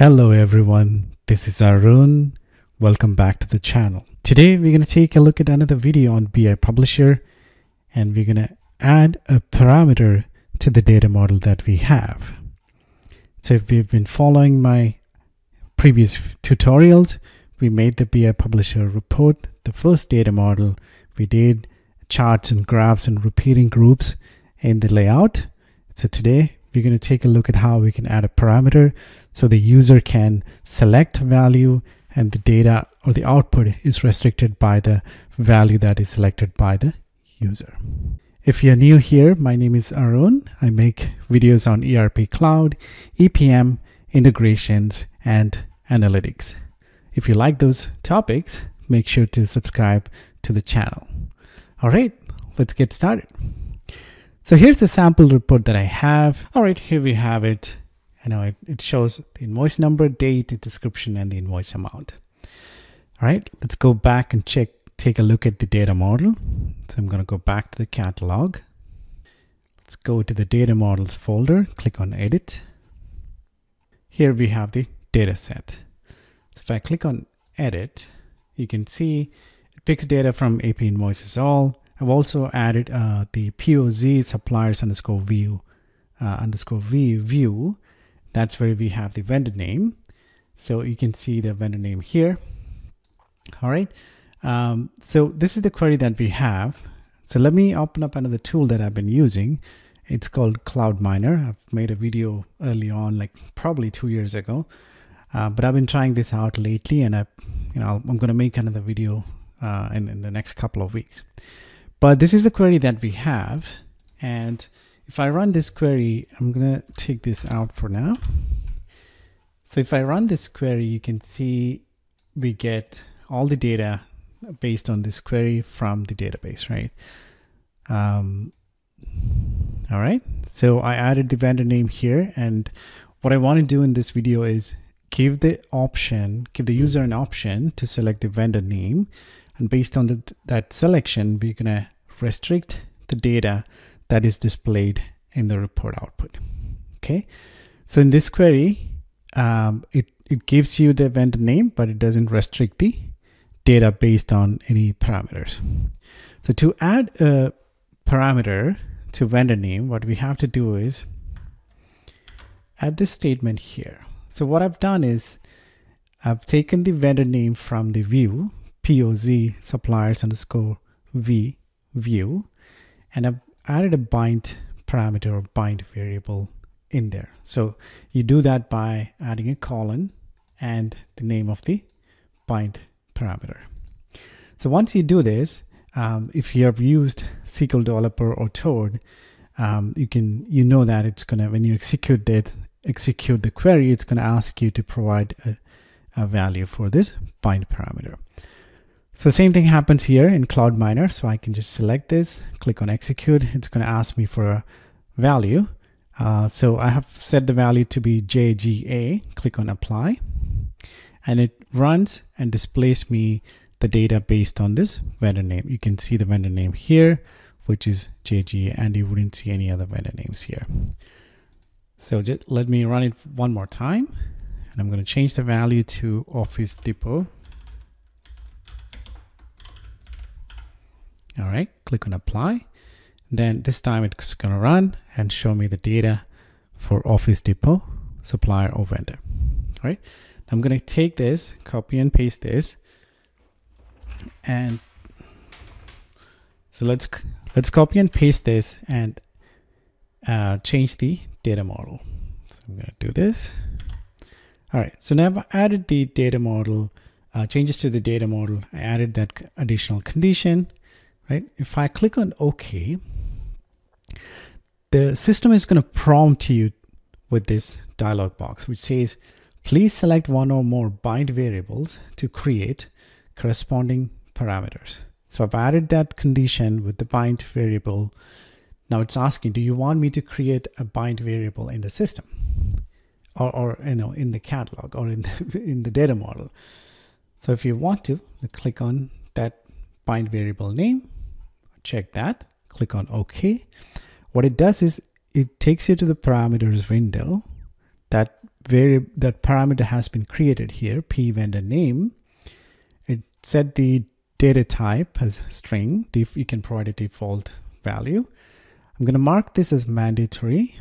Hello everyone, this is Arun. Welcome back to the channel. Today we're going to take a look at another video on BI Publisher and we're going to add a parameter to the data model that we have. So if you've been following my previous tutorials, we made the BI Publisher report, the first data model. We did charts and graphs and repeating groups in the layout. So today we're going to take a look at how we can add a parameter so the user can select value and the data or the output is restricted by the value that is selected by the user. If you're new here, my name is Arun. I make videos on ERP Cloud, EPM, integrations, and analytics. If you like those topics, make sure to subscribe to the channel. All right, let's get started. So here's the sample report that I have. All right, here we have it. I know it, it shows the invoice number, date, the description, and the invoice amount. All right, let's go back and check, take a look at the data model. So I'm going to go back to the catalog. Let's go to the data models folder, click on edit. Here we have the data set. So if I click on edit, you can see it picks data from AP invoices all, I've also added uh, the POZ suppliers underscore view uh, underscore view view. That's where we have the vendor name. So you can see the vendor name here. All right. Um, so this is the query that we have. So let me open up another tool that I've been using. It's called Cloud Miner. I've made a video early on, like probably two years ago. Uh, but I've been trying this out lately and I, you know, I'm going to make another video uh, in, in the next couple of weeks. But this is the query that we have. And if I run this query, I'm going to take this out for now. So if I run this query, you can see we get all the data based on this query from the database, right? Um, all right. So I added the vendor name here. And what I want to do in this video is give the option, give the user an option to select the vendor name and based on the, that selection, we're going to restrict the data that is displayed in the report output. Okay. So in this query, um, it, it gives you the vendor name, but it doesn't restrict the data based on any parameters. So to add a parameter to vendor name, what we have to do is add this statement here. So what I've done is I've taken the vendor name from the view POZ suppliers underscore V view and I've added a bind parameter or bind variable in there. So you do that by adding a colon and the name of the bind parameter. So once you do this, um, if you have used SQL Developer or Toad, um, you can you know that it's gonna when you execute it, execute the query, it's gonna ask you to provide a, a value for this bind parameter. So same thing happens here in Cloud Miner. So I can just select this, click on execute. It's going to ask me for a value. Uh, so I have set the value to be JGA, click on apply, and it runs and displays me the data based on this vendor name. You can see the vendor name here, which is JGA, and you wouldn't see any other vendor names here. So just let me run it one more time, and I'm going to change the value to Office Depot All right, click on apply. Then this time it's going to run and show me the data for Office Depot supplier or vendor. All right, I'm going to take this, copy and paste this. And so let's let's copy and paste this and uh, change the data model. So I'm to do this. All right, so now I've added the data model, uh, changes to the data model. I added that additional condition right? If I click on OK, the system is going to prompt you with this dialog box, which says, please select one or more bind variables to create corresponding parameters. So I've added that condition with the bind variable. Now it's asking, do you want me to create a bind variable in the system? Or, or you know, in the catalog or in the, in the data model. So if you want to, click on that bind variable name check that, click on OK. What it does is it takes you to the parameters window. That variable that parameter has been created here, p vendor name. It set the data type as string. You can provide a default value. I'm going to mark this as mandatory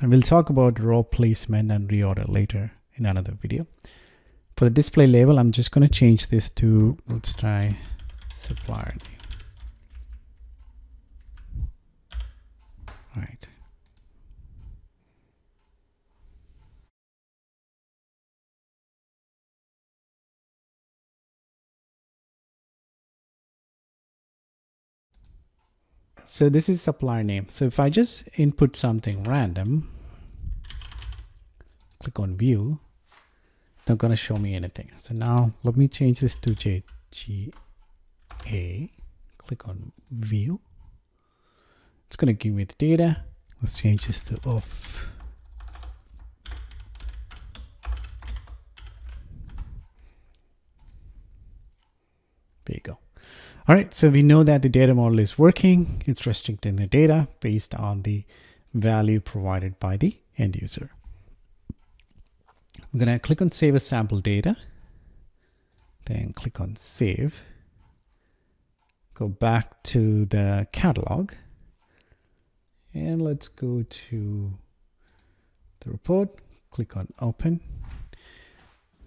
and we'll talk about row placement and reorder later in another video. For the display label, I'm just going to change this to, let's try supplier name. All right. So this is supplier name. So if I just input something random, click on view, not going to show me anything. So now let me change this to JGA. Click on view. It's going to give me the data. Let's change this to off. There you go. All right, so we know that the data model is working. It's restricting the data based on the value provided by the end user. I'm going to click on save as sample data. Then click on save. Go back to the catalog. And let's go to the report. Click on open.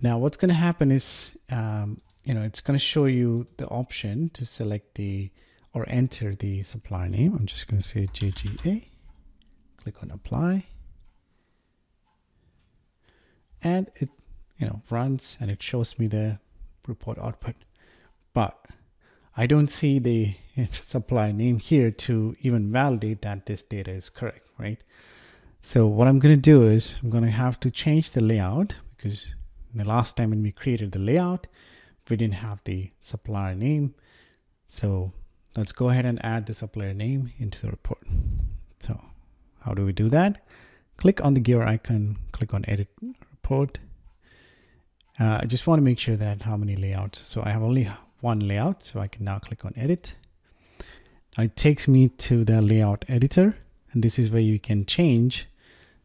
Now what's going to happen is um, you know, it's going to show you the option to select the or enter the supplier name. I'm just going to say JGA, click on apply. And it, you know, runs and it shows me the report output. But I don't see the supplier name here to even validate that this data is correct, right? So what I'm going to do is I'm going to have to change the layout because the last time when we created the layout, we didn't have the supplier name. So let's go ahead and add the supplier name into the report. So how do we do that? Click on the gear icon, click on edit report. Uh, I just want to make sure that how many layouts. So I have only one layout, so I can now click on edit. It takes me to the layout editor, and this is where you can change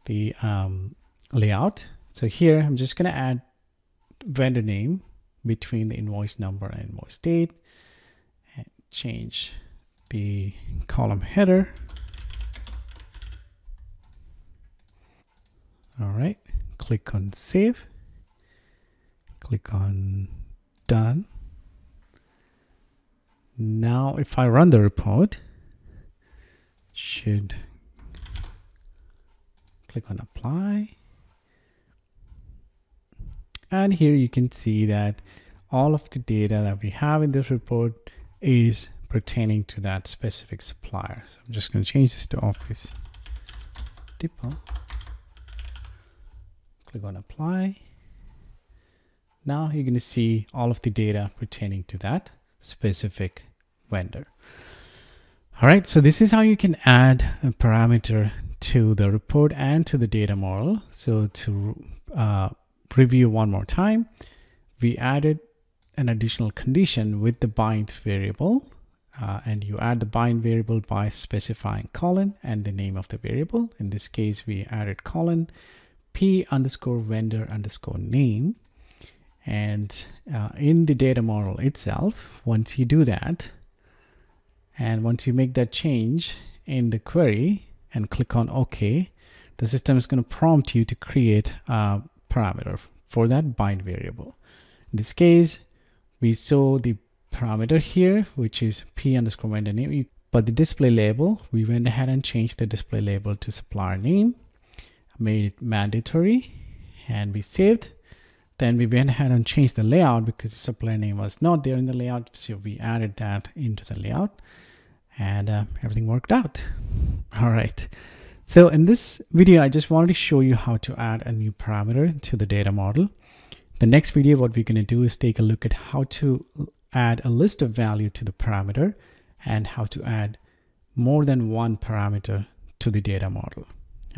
the um, layout. So here I'm just going to add vendor name between the invoice number and invoice date and change the column header. All right, click on save, click on done. Now, if I run the report, should click on apply and here you can see that all of the data that we have in this report is pertaining to that specific supplier. So I'm just going to change this to Office Depot. Click on apply. Now you're going to see all of the data pertaining to that specific vendor. All right, so this is how you can add a parameter to the report and to the data model. So to uh, preview one more time, we added an additional condition with the bind variable. Uh, and you add the bind variable by specifying colon and the name of the variable. In this case, we added colon p underscore vendor underscore name. And uh, in the data model itself, once you do that, and once you make that change in the query and click on OK, the system is going to prompt you to create a parameter for that bind variable. In this case, we saw the parameter here, which is p underscore vendor name, but the display label, we went ahead and changed the display label to supplier name, made it mandatory, and we saved. Then we went ahead and changed the layout because the supplier name was not there in the layout. So we added that into the layout and uh, everything worked out. All right. So in this video, I just wanted to show you how to add a new parameter to the data model. The next video, what we're going to do is take a look at how to add a list of value to the parameter and how to add more than one parameter to the data model.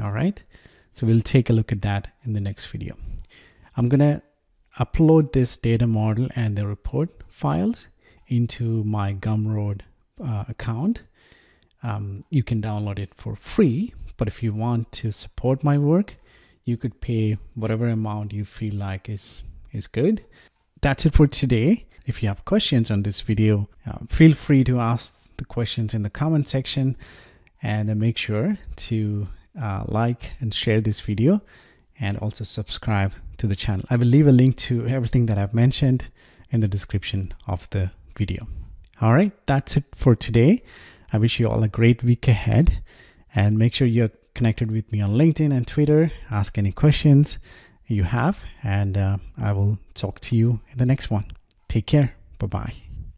All right. So we'll take a look at that in the next video. I'm going to upload this data model and the report files into my Gumroad uh, account. Um, you can download it for free but if you want to support my work, you could pay whatever amount you feel like is is good that's it for today if you have questions on this video uh, feel free to ask the questions in the comment section and uh, make sure to uh, like and share this video and also subscribe to the channel i will leave a link to everything that i've mentioned in the description of the video all right that's it for today i wish you all a great week ahead and make sure you're connected with me on LinkedIn and Twitter. Ask any questions you have, and uh, I will talk to you in the next one. Take care. Bye bye.